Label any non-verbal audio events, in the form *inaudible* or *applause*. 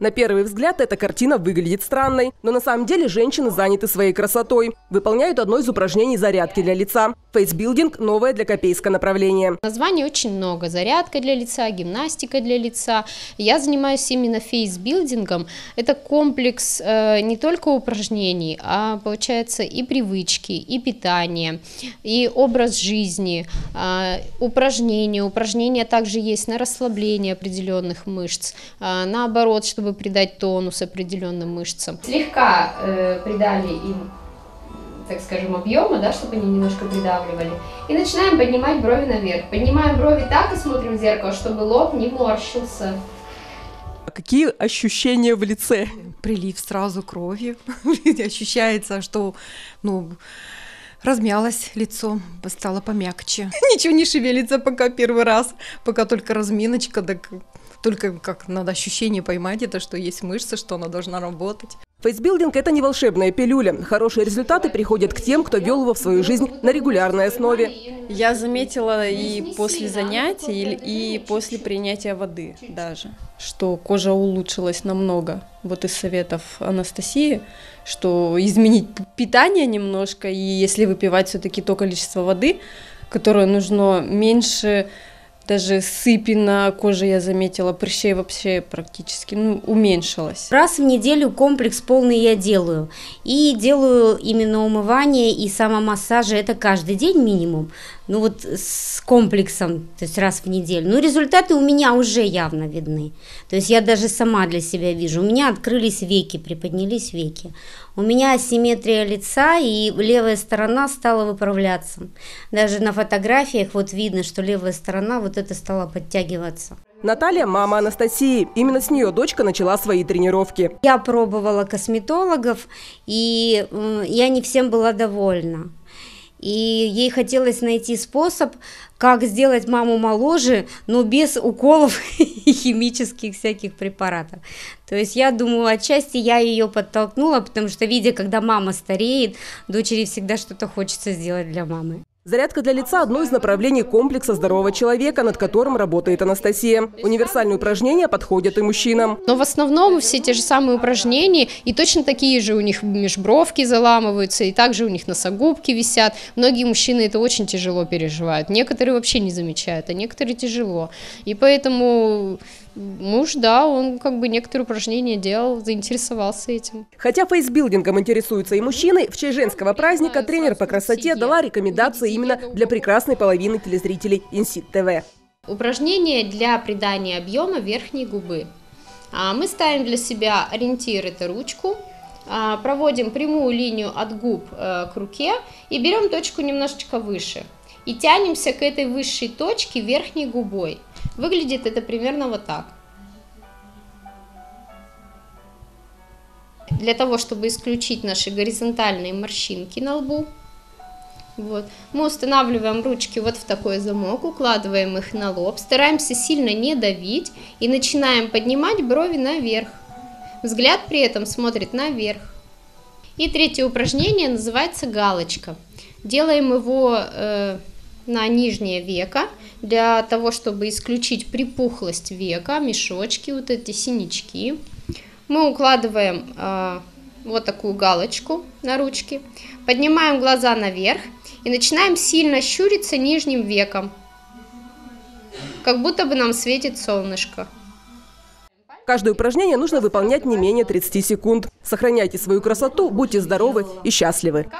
На первый взгляд эта картина выглядит странной, но на самом деле женщины заняты своей красотой. Выполняют одно из упражнений зарядки для лица. Фейсбилдинг – новое для Копейска направление. Названий очень много. Зарядка для лица, гимнастика для лица. Я занимаюсь именно фейсбилдингом. Это комплекс э, не только упражнений, а получается и привычки, и питание, и образ жизни, э, упражнения. Упражнения также есть на расслабление определенных мышц, э, наоборот, чтобы чтобы придать тонус определенным мышцам. Слегка э, придали им так скажем, объема, да, чтобы они немножко придавливали. И начинаем поднимать брови наверх. Поднимаем брови так и смотрим в зеркало, чтобы лоб не морщился. А какие ощущения в лице? Прилив сразу крови. *laughs* Ощущается, что, ну, размялось лицо, стало помягче. *laughs* Ничего не шевелится пока первый раз, пока только разминочка, так только как надо ощущение поймать это, что есть мышца, что она должна работать. Фейсбилдинг – это не волшебная пилюля. Хорошие результаты приходят к тем, кто вел его в свою жизнь на регулярной основе. Я заметила и после занятий, и после принятия воды даже, что кожа улучшилась намного. Вот из советов Анастасии, что изменить питание немножко, и если выпивать все-таки то количество воды, которое нужно меньше даже сыпи на коже я заметила, прыщей вообще практически ну, уменьшилось. Раз в неделю комплекс полный я делаю. И делаю именно умывание и самомассажи, это каждый день минимум. Ну вот с комплексом, то есть раз в неделю. Ну результаты у меня уже явно видны. То есть я даже сама для себя вижу. У меня открылись веки, приподнялись веки. У меня асимметрия лица и левая сторона стала выправляться. Даже на фотографиях вот видно, что левая сторона вот это стала подтягиваться. Наталья – мама Анастасии. Именно с нее дочка начала свои тренировки. Я пробовала косметологов, и я не всем была довольна. И ей хотелось найти способ, как сделать маму моложе, но без уколов *laughs* и химических всяких препаратов. То есть я думаю, отчасти я ее подтолкнула, потому что видя, когда мама стареет, дочери всегда что-то хочется сделать для мамы. Зарядка для лица – одно из направлений комплекса здорового человека, над которым работает Анастасия. Универсальные упражнения подходят и мужчинам. Но в основном все те же самые упражнения, и точно такие же у них межбровки заламываются, и также у них носогубки висят. Многие мужчины это очень тяжело переживают, некоторые вообще не замечают, а некоторые тяжело. И поэтому Муж, да, он как бы некоторые упражнения делал, заинтересовался этим. Хотя фейсбилдингом интересуются и мужчины, в честь женского праздника тренер по красоте дала рекомендации именно для прекрасной половины телезрителей Инсит ТВ. Упражнение для придания объема верхней губы. А мы ставим для себя ориентир, это ручку, а, проводим прямую линию от губ э, к руке и берем точку немножечко выше. И тянемся к этой высшей точке верхней губой. Выглядит это примерно вот так. Для того, чтобы исключить наши горизонтальные морщинки на лбу, вот. Мы устанавливаем ручки вот в такой замок, укладываем их на лоб, стараемся сильно не давить и начинаем поднимать брови наверх. Взгляд при этом смотрит наверх. И третье упражнение называется галочка. Делаем его э, на нижнее веко для того, чтобы исключить припухлость века, мешочки, вот эти синячки. Мы укладываем э, вот такую галочку на ручке, поднимаем глаза наверх и начинаем сильно щуриться нижним веком, как будто бы нам светит солнышко. Каждое упражнение нужно выполнять не менее 30 секунд. Сохраняйте свою красоту, будьте здоровы и счастливы.